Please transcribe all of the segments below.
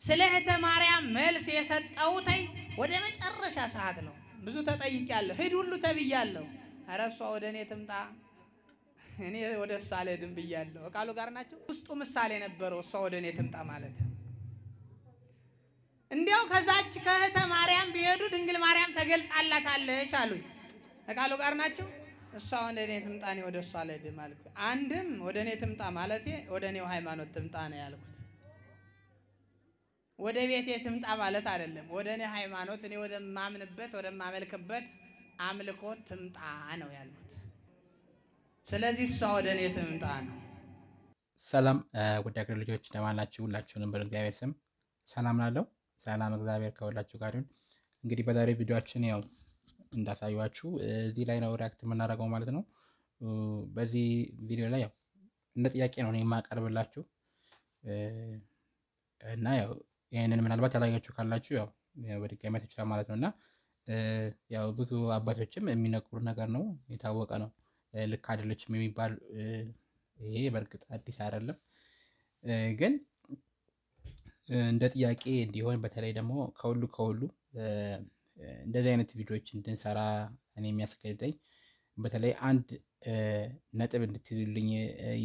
ስለ እህተ ማርያም መልስ የሰጠሁትኝ ወደ መጨረሻ ሰዓት ነው። ብዙ ተጠይቄያለሁ። ሂድ ሁሉ ተብያለሁ። ኧረ እሷ ወደ እኔ ትምጣ እኔ ወደ እሷ አልሄድም ብያለሁ። ቃሉ ጋር ናቸው። ውስጡ ምሳሌ ነበረው እሷ ወደ እኔ ትምጣ ማለት እንዲያው ከዛች ከእህተ ማርያም ቢሄዱ ድንግል ማርያም ተገልጻላታለች አሉኝ። ቃሉ ጋር ናቸው። እሷ ወደ እኔ ትምጣ እኔ ወደ እሷ አልሄድም አልኩ። አንድም ወደ እኔ ትምጣ ማለቴ ወደ እኔው ሃይማኖት ትምጣ ነው ያልኩት። ወደ ቤቴ ትምጣ ማለት አይደለም። ወደ እኔ ሃይማኖት እኔ ወደማምንበት ወደማመልክበት አምልኮት ትምጣ ነው ያልኩት። ስለዚህ እሷ ወደ እኔ ትምጣ ነው። ሰላም ውድ አገር ልጆች እንደምን ናችሁ? ሁላችሁንም በእግዚአብሔር ስም ሰላም ላለው ሰላም እግዚአብሔር ከሁላችሁ ጋር ይሁን። እንግዲህ በዛሬ ቪዲዮችን ያው እንዳሳዩችሁ እዚህ ላይ ነው ሪያክት የምናደርገው ማለት ነው። በዚህ ቪዲዮ ላይ ያው እንደ ጥያቄ ነው እኔ የማቀርብላችሁ እና ያው ይህንን ምናልባት ያላያችሁ ካላችሁ ያው በድጋሚ ተችላ ማለት ነው። እና ያው ብዙ አባቶችም የሚነግሩ ነገር ነው የታወቀ ነው። ልክ አይደለችም የሚባል ይሄ በእርግጥ አዲስ አይደለም፣ ግን እንደ ጥያቄ እንዲሆን በተለይ ደግሞ ከሁሉ ከሁሉ እንደዚህ አይነት ቪዲዮዎች እንድንሰራ እኔ የሚያስገድደኝ በተለይ አንድ ነጥብ እንድትይዙልኝ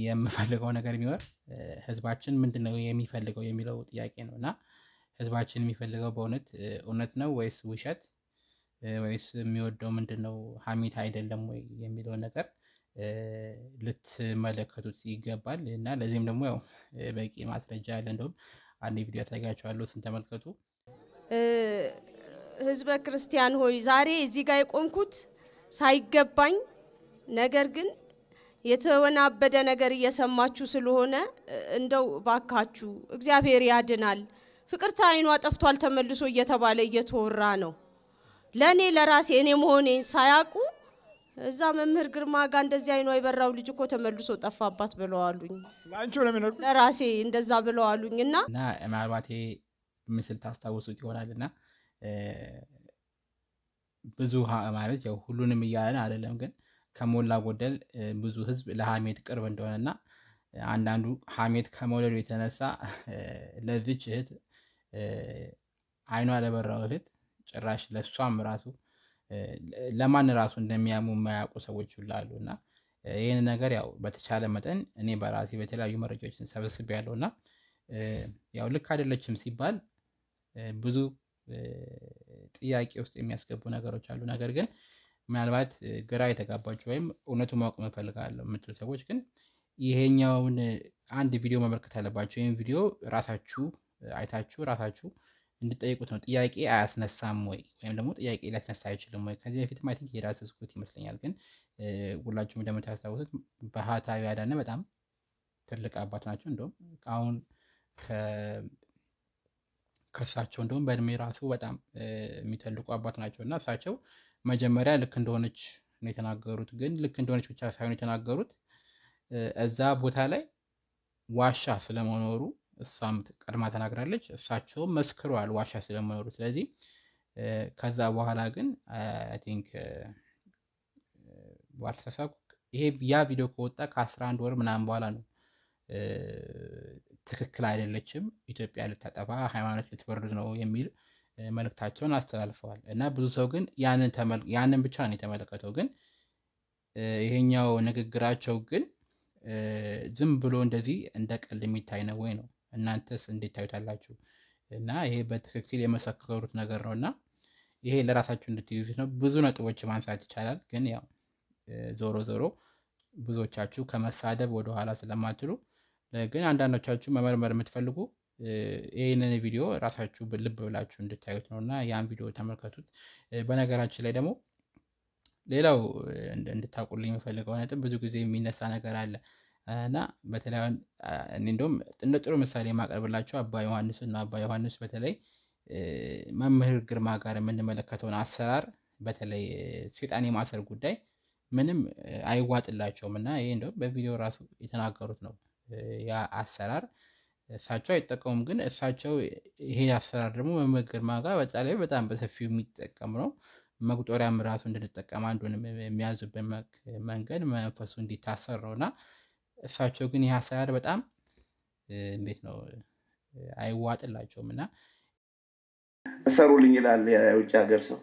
የምፈልገው ነገር ቢኖር ህዝባችን ምንድን ነው የሚፈልገው የሚለው ጥያቄ ነው። እና ህዝባችን የሚፈልገው በእውነት እውነት ነው ወይስ ውሸት ወይስ የሚወደው ምንድን ነው ሀሜት አይደለም ወይ የሚለው ነገር ልትመለከቱት ይገባል እና ለዚህም ደግሞ ያው በቂ ማስረጃ አለ። እንደውም አንድ ቪዲዮ ያሳያችኋለሁ፣ እሱን ተመልከቱ። ህዝበ ክርስቲያን ሆይ ዛሬ እዚህ ጋር የቆምኩት ሳይገባኝ ነገር ግን የተወናበደ ነገር እየሰማችሁ ስለሆነ እንደው ባካችሁ እግዚአብሔር ያድናል። ፍቅርተ አይኗ ጠፍቷል ተመልሶ እየተባለ እየተወራ ነው። ለእኔ ለራሴ እኔ መሆኔን ሳያውቁ እዛ መምህር ግርማ ጋር እንደዚህ አይኗ የበራው ልጅ እኮ ተመልሶ ጠፋባት ብለዋሉኝ። ለራሴ እንደዛ ብለዋሉኝ እና እና ምናልባት ምስል ታስታውሱት ይሆናል እና ብዙ ማለት ያው ሁሉንም እያለን አይደለም፣ ግን ከሞላ ጎደል ብዙ ህዝብ ለሀሜት ቅርብ እንደሆነና አንዳንዱ ሀሜት ከመውለዱ የተነሳ ለዚች እህት አይኗ ለበራው እህት ጭራሽ ለእሷም ራሱ ለማን ራሱ እንደሚያሙ የማያውቁ ሰዎች ሁሉ እና ይህን ነገር ያው በተቻለ መጠን እኔ በራሴ በተለያዩ መረጃዎችን ሰብስብ ያለው እና ያው ልክ አይደለችም ሲባል ብዙ ጥያቄ ውስጥ የሚያስገቡ ነገሮች አሉ። ነገር ግን ምናልባት ግራ የተጋባችሁ ወይም እውነቱ ማወቅ እንፈልጋለሁ የምትሉ ሰዎች ግን ይሄኛውን አንድ ቪዲዮ መመልከት አለባቸው። ይህን ቪዲዮ ራሳችሁ አይታችሁ ራሳችሁ እንድጠይቁት ነው። ጥያቄ አያስነሳም ወይ ወይም ደግሞ ጥያቄ ሊያስነሳ አይችልም ወይ? ከዚህ በፊትም I think የዳሰስኩት ይመስለኛል። ግን ሁላችሁም እንደምታስታውሱት ባህታዊ አዳነ በጣም ትልቅ አባት ናቸው። እንደውም አሁን ከእሳቸው እንደውም በእድሜ ራሱ በጣም የሚተልቁ አባት ናቸው እና እሳቸው መጀመሪያ ልክ እንደሆነች ነው የተናገሩት። ግን ልክ እንደሆነች ብቻ ሳይሆን የተናገሩት እዛ ቦታ ላይ ዋሻ ስለመኖሩ እሷም ቀድማ ተናግራለች። እሳቸውም መስክረዋል ዋሻ ስለመኖሩ። ስለዚህ ከዛ በኋላ ግን I think ባልተሳሳትኩ ይሄ ያ ቪዲዮ ከወጣ ከአስራ አንድ ወር ምናምን በኋላ ነው ትክክል አይደለችም፣ ኢትዮጵያ ልታጠፋ ሃይማኖት ልትበርዝ ነው የሚል መልእክታቸውን አስተላልፈዋል እና ብዙ ሰው ግን ያንን ብቻ ነው የተመለከተው። ግን ይሄኛው ንግግራቸው ግን ዝም ብሎ እንደዚህ እንደ ቀልድ የሚታይ ነው ወይ ነው? እናንተስ እንዴት ታዩታላችሁ? እና ይሄ በትክክል የመሰከሩት ነገር ነው እና ይሄ ለራሳችሁ እንድትይዙት ነው። ብዙ ነጥቦች ማንሳት ይቻላል። ግን ያው ዞሮ ዞሮ ብዙዎቻችሁ ከመሳደብ ወደኋላ ስለማትሉ ግን አንዳንዶቻችሁ መመርመር የምትፈልጉ ይህንን ቪዲዮ ራሳችሁ ልብ ብላችሁ እንድታዩት ነው እና ያን ቪዲዮ ተመልከቱት። በነገራችን ላይ ደግሞ ሌላው እንድታውቁልኝ የምፈልገው ነጥብ ብዙ ጊዜ የሚነሳ ነገር አለ እና በተለይ እንደውም እንደ ጥሩ ምሳሌ የማቀርብላቸው አባ ዮሐንስ እና አባ ዮሐንስ በተለይ መምህር ግርማ ጋር የምንመለከተውን አሰራር በተለይ ሴጣን የማሰር ጉዳይ ምንም አይዋጥላቸውም እና ይህ እንደውም በቪዲዮ ራሱ የተናገሩት ነው። ያ አሰራር እሳቸው አይጠቀሙም፣ ግን እሳቸው ይሄ አሰራር ደግሞ መምህር ግርማ ጋር በዛ በጣም በሰፊው የሚጠቀም ነው። መቁጠሪያም ራሱ እንድንጠቀም አንዱንም የሚያዙበት መንገድ መንፈሱ እንዲታሰር ነው እና እሳቸው ግን ይህ አሰራር በጣም እንዴት ነው አይዋጥላቸውም እና እሰሩልኝ ይላል የውጭ ሀገር ሰው።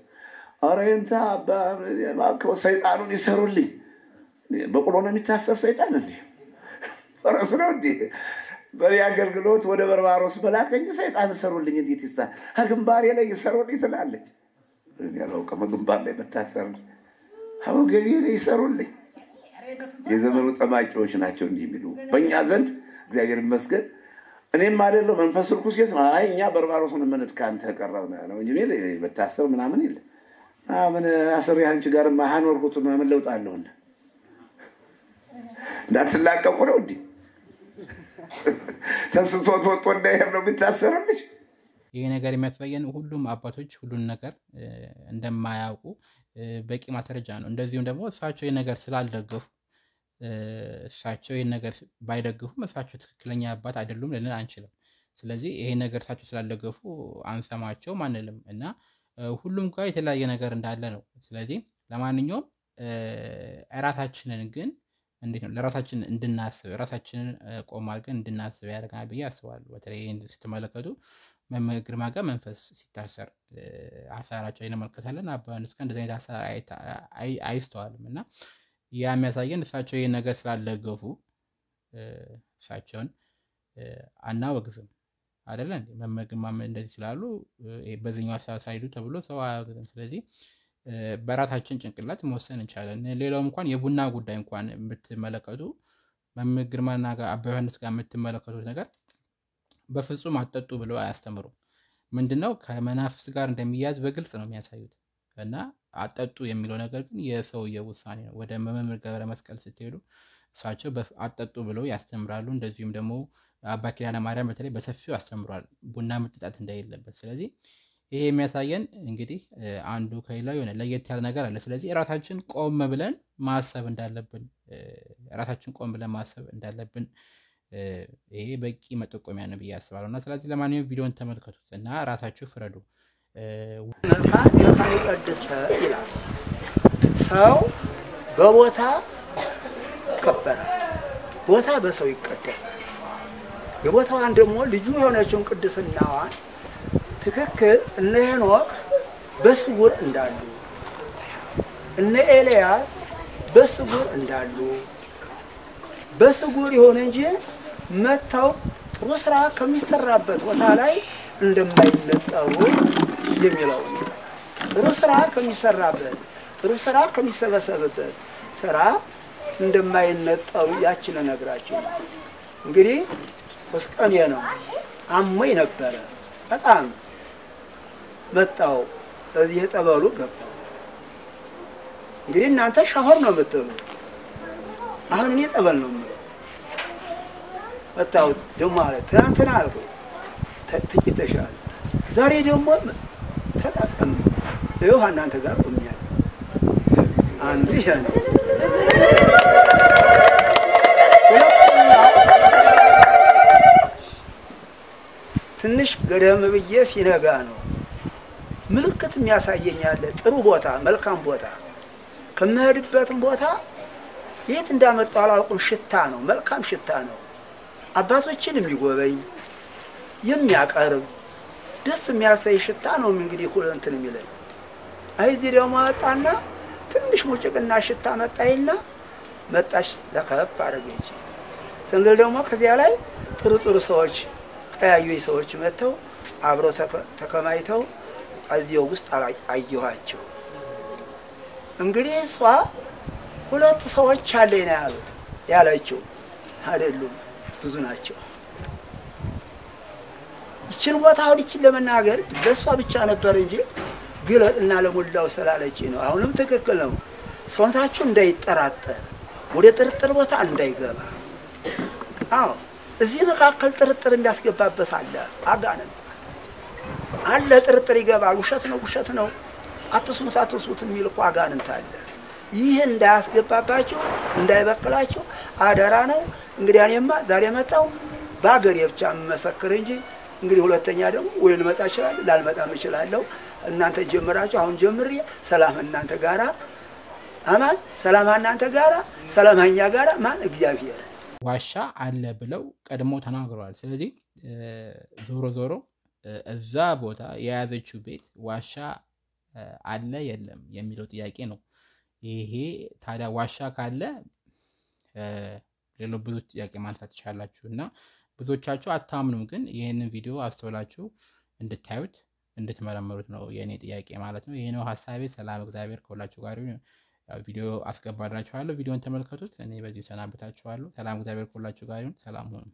እባክዎ ሰይጣኑን ይሰሩልኝ። በቁሎ ነው የሚታሰር ሰይጣን እንዴ? ፈረስ ነው እንዴ? በኔ አገልግሎት ወደ በርባሮስ በላከኝ ሰይጣን እሰሩልኝ እንዴት ይሳ ከግንባሬ ላይ ይሰሩልኝ ትላለች። አላውቅም ግንባር ላይ መታሰር ወገቤ ላይ ይሰሩልኝ። የዘመኑ ጠማቂዎች ናቸው እንዲህ የሚሉ በእኛ ዘንድ እግዚአብሔር ይመስገን እኔም አይደለው መንፈስ ርኩስ ነው። አይ እኛ በርባሮስን የምንድ ከአንተ ቀረብ ነው እንጂ መታሰር ምናምን የለ ምን አስሬ አንቺ ጋር አኖርኩት ምን ለውጥ አለውና እንዳትላቀቁ ነው እንዲህ ተስቶ ወጦ እንዳይሄድ ነው የሚታሰርልሽ። ይህ ነገር የሚያሳየን ሁሉም አባቶች ሁሉን ነገር እንደማያውቁ በቂ ማስረጃ ነው። እንደዚሁም ደግሞ እሳቸው ይህ ነገር ስላልደገፉ እሳቸው ይህን ነገር ባይደግፉም እሳቸው ትክክለኛ አባት አይደሉም ልንል አንችልም። ስለዚህ ይሄ ነገር እሳቸው ስላልደገፉ አንሰማቸውም አንልም እና ሁሉም ጋር የተለያየ ነገር እንዳለ ነው። ስለዚህ ለማንኛውም ራሳችንን ግን እንዴት ነው ለራሳችን እንድናስብ ራሳችንን ቆም አድርገን እንድናስብ ያደርገናል ብዬ አስባለሁ። በተለይ ስትመለከቱ መምህር ግርማ ጋር መንፈስ ሲታሰር አሰራራቸው እንመለከታለን። አባ ዮሐንስ ጋር እንደዚህ አይነት አሰራር አይስተዋልም እና ያ የሚያሳየን እሳቸው ይህን ነገር ስላልደገፉ እሳቸውን አናወግዝም አይደለ ግርማም እንደዚህ ስላሉ በዚህኛው አሰራር ሳይሄዱ ተብሎ ሰው አያወግዝም። ስለዚህ በራሳችን ጭንቅላት መወሰን እንችላለን። ሌላውም እንኳን የቡና ጉዳይ እንኳን የምትመለከቱ መምህር ግርማና አባ ዮሐንስ ጋር የምትመለከቱት ነገር በፍጹም አጠጡ ብለው አያስተምሩም። ምንድነው ከመናፍስ ጋር እንደሚያዝ በግልጽ ነው የሚያሳዩት እና አጠጡ የሚለው ነገር ግን የሰውየው ውሳኔ ነው። ወደ መምህር ገብረ መስቀል ስትሄዱ እሳቸው አጠጡ ብለው ያስተምራሉ። እንደዚሁም ደግሞ አባ ኪዳነ ማርያም በተለይ በሰፊው አስተምሯል ቡና መጠጣት እንደሌለበት። ስለዚህ ይሄ የሚያሳየን እንግዲህ አንዱ ከሌላው የሆነ ለየት ያለ ነገር አለ። ስለዚህ ራሳችን ቆም ብለን ማሰብ እንዳለብን ራሳችን ቆም ብለን ማሰብ እንዳለብን ይሄ በቂ መጠቆሚያ ነው ብዬ አስባለሁ። እና ስለዚህ ለማንኛውም ቪዲዮን ተመልከቱት እና ራሳችሁ ፍረዱ። ይላል። ሰው በቦታ ይከበራል፣ ቦታ በሰው ይቀደሳል። የቦታዋን ደግሞ ልዩ የሆነችውን ቅድስናዋን ትክክል እነ ሄኖክ በስውር እንዳሉ እነ ኤልያስ በስውር እንዳሉ በስውር ይሆን እንጂ መጥተው ጥሩ ስራ ከሚሰራበት ቦታ ላይ እንደማይነጠሩ የሚለው ጥሩ ስራ ከሚሰራበት ጥሩ ስራ ከሚሰበሰብበት ስራ እንደማይነጠሩ ያችን ነግራችሁ እንግዲህ ወስቀኔ ነው። አሞኝ ነበረ። በጣም መጣው። እዚህ የጠበሉ ገባው። እንግዲህ እናንተ ሻወር ነው የምትሉ፣ አሁን እኔ ጠበል ነው የምለው። መጣው ደግሞ አለ። ትናንትና አልኩ። ጥቂት ዛሬ ደግሞ ተጠቀም ይኸው እናንተ ጋር ቆሚያለሁ። አንዱ ይሄ ነው። ትንሽ ገደም ብዬ ሲነጋ ነው ምልክት የሚያሳየኝ ያለ ጥሩ ቦታ መልካም ቦታ ከምሄድበትም ቦታ የት እንዳመጣው አላውቅም። ሽታ ነው፣ መልካም ሽታ ነው። አባቶችን የሚጎበኝ የሚያቀርብ ደስ የሚያሳይ ሽታ ነው። እንግዲህ እንትን የሚለኝ አይዚህ ደግሞ መጣና ትንሽ ሙጭቅና ሽታ መጣይና መጣች ለከፍ አደረገች ስንል ደግሞ ከዚያ ላይ ጥሩ ጥሩ ሰዎች ቀያዩ ሰዎች መጥተው አብረው ተከማይተው እዚያው ውስጥ አየኋቸው። እንግዲህ እሷ ሁለት ሰዎች አለኝ ነው ያሉት ያለችው አይደሉም፣ ብዙ ናቸው። ይችን ቦታ አሁን ይችን ለመናገር ለእሷ ብቻ ነበር እንጂ ግለጥና ለሞላው ስላለች ነው። አሁንም ትክክል ነው። ሰውነታችሁ እንዳይጠራጠር ወደ ጥርጥር ቦታ እንዳይገባ። አዎ እዚህ መካከል ጥርጥር የሚያስገባበት አለ። አጋንንት አለ፣ ጥርጥር ይገባል። ውሸት ነው ውሸት ነው፣ አትስሙት አትስሙት የሚል እኮ አጋንንት አለ። ይህ እንዳያስገባባችሁ እንዳይበክላችሁ አደራ ነው። እንግዲህ እኔማ ዛሬ መጣው በአገሬ ብቻ የምመሰክር እንጂ እንግዲህ ሁለተኛ ደግሞ ወይ ልመጣ እችላለሁ ላልመጣም እችላለሁ። እናንተ ጀምራችሁ አሁን ጀምሬ ሰላም እናንተ ጋራ አማን፣ ሰላም እናንተ ጋራ፣ ሰላም ጋራ ማን እግዚአብሔር ዋሻ አለ ብለው ቀድሞ ተናግረዋል። ስለዚህ ዞሮ ዞሮ እዛ ቦታ የያዘችው ቤት ዋሻ አለ የለም የሚለው ጥያቄ ነው። ይሄ ታዲያ ዋሻ ካለ ሌሎ ብዙ ጥያቄ ማንሳት ትችላላችሁ እና ብዙዎቻችሁ አታምኑም፣ ግን ይህንን ቪዲዮ አስተውላችሁ እንድታዩት እንድትመረምሩት ነው የእኔ ጥያቄ ማለት ነው። ይህ ነው ሀሳቤ። ሰላም እግዚአብሔር ከሁላችሁ ጋር ቪዲዮ አስገባላችኋለሁ። ቪዲዮን ተመልከቱት። እኔ በዚሁ ሰናብታችኋለሁ። ሰላም እግዚአብሔር ከሁላችሁ ጋር ይሁን። ሰላም ሁኑ።